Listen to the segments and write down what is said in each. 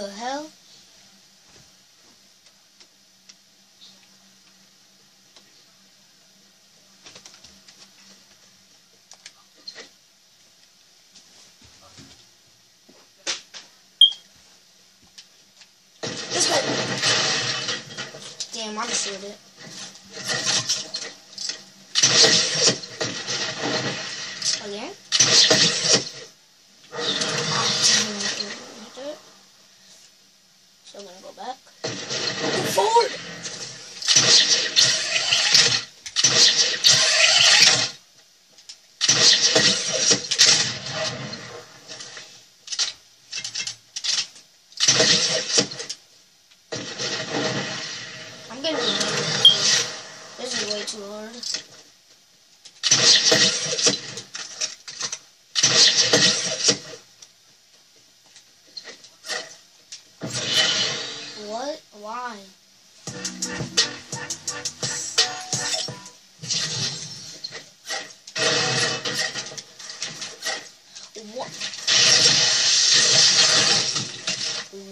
the hell? This way. Damn, I destroyed it. Again? Ah, damn it, it hit it. So I'm gonna go back. Go forward! I'm getting This is way too hard. What? Why?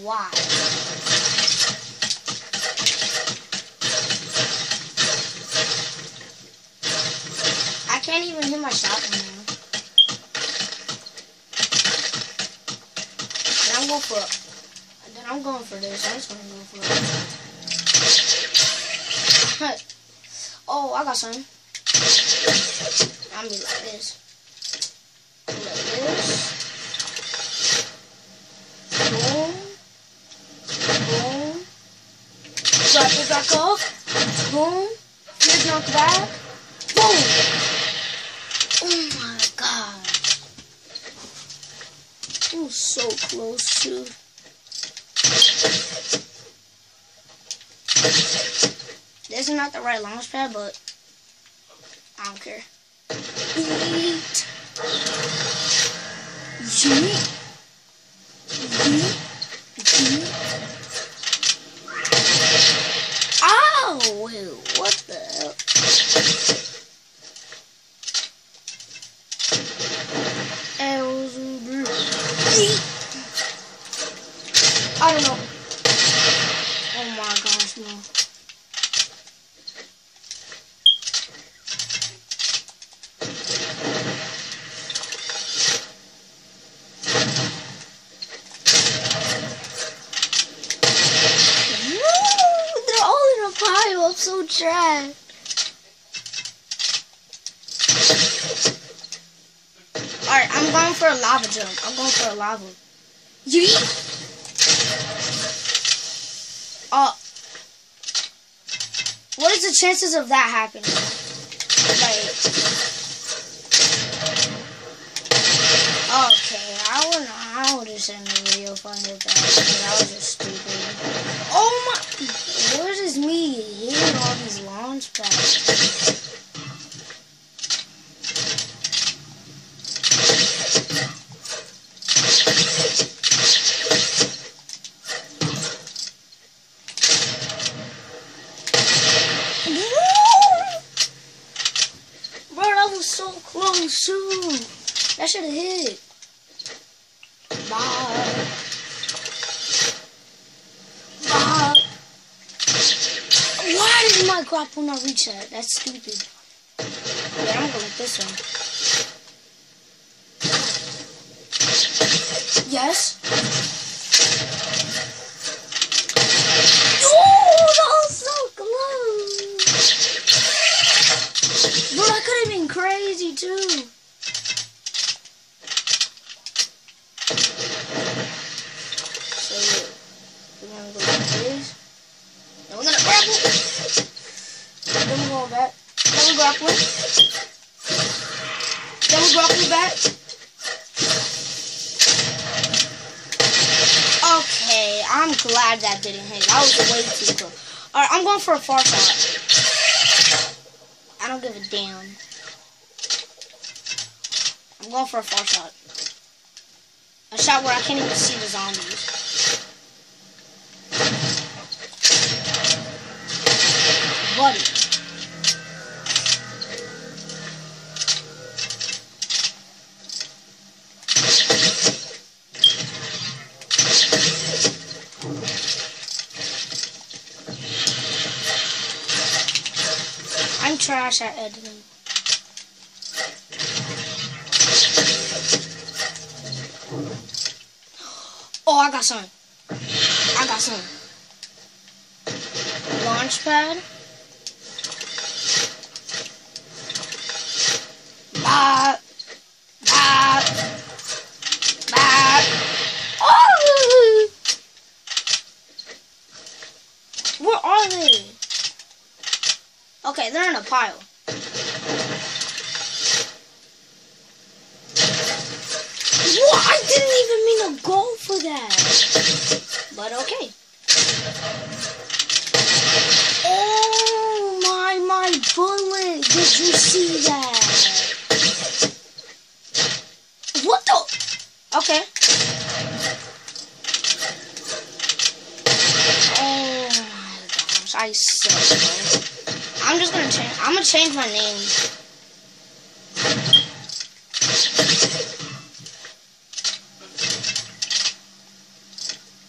Why? I can't even hit my shot anymore. Then I'm going for then I'm going for this. I'm just gonna go for it. oh, I got some. I'm be like this. Like this. Boom. Boom. Drop it back up. Boom. Here's knock back. Boom. Oh my god. Was so close to. This is not the right launch pad, but I don't care. Eat. Yeet. Yeet. Yeet. Ow! What the hell? Elzuber. Yeet. I don't know. Oh my gosh, no. Woo! They're all in a pile. I'm so trash. Alright, I'm going for a lava jump. I'm going for a lava. Yeet! Uh, what is the chances of that happening? Like, okay, I would I would just end the video if I hit that. That was just stupid. Oh my! What is me hitting all these launch pads? Bro, that was so close too. That should have hit. My grapple not reach that? That's stupid. Yeah, I'm gonna with this one. Yes. Oh, that was so close. Bro, that could have been crazy too. So yeah, we're gonna go like this. Then we're gonna grapple. Then we're going back. Then we're grappling. We're grappling back. Okay, I'm glad that didn't hit. That was way too close. Alright, I'm going for a far shot. I don't give a damn. I'm going for a far shot. A shot where I can't even see the zombies. Buddy. Trash at editing. Oh, I got some. I got some. Launch pad. Bop. Bop. Bop. Oh! Where are they? Okay, they're in a pile. What? I didn't even mean to go for that. But okay. Oh my, my bullet. Did you see that? Gonna change my name.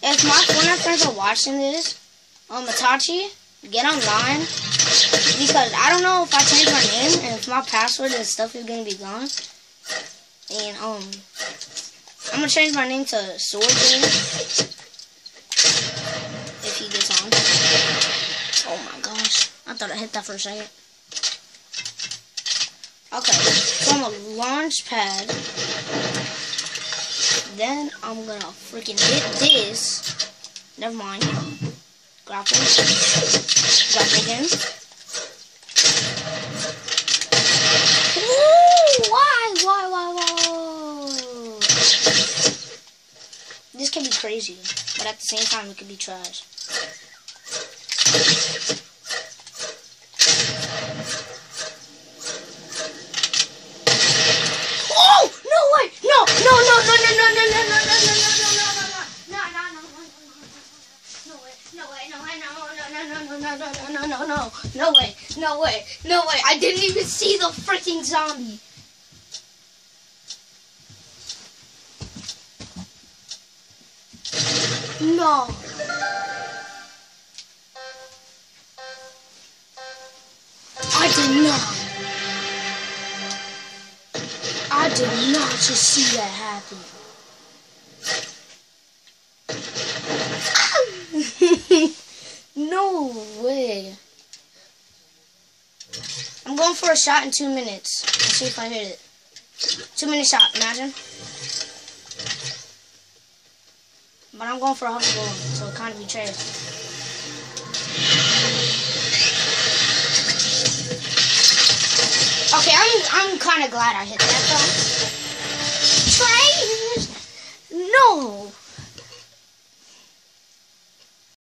If my my friends are watching this, um, Itachi, get online because I don't know if I change my name and if my password and stuff is gonna be gone. And um, I'm gonna change my name to Sword Game if he gets on. Oh my gosh, I thought I hit that for a second. Okay, so I'm launch pad. Then I'm gonna freaking hit this. Never mind. Grapple. Grapple again. Ooh, why, why, why, why? This can be crazy, but at the same time, it can be trash. No way! No way! No way! I didn't even see the freaking zombie. No. I did not. I did not just see that happen. no way. I'm going for a shot in two minutes. Let's see if I hit it. Two minute shot, imagine. But I'm going for a ball, so it kind of betrays. Okay, I'm I'm kind of glad I hit that though. Trains? No.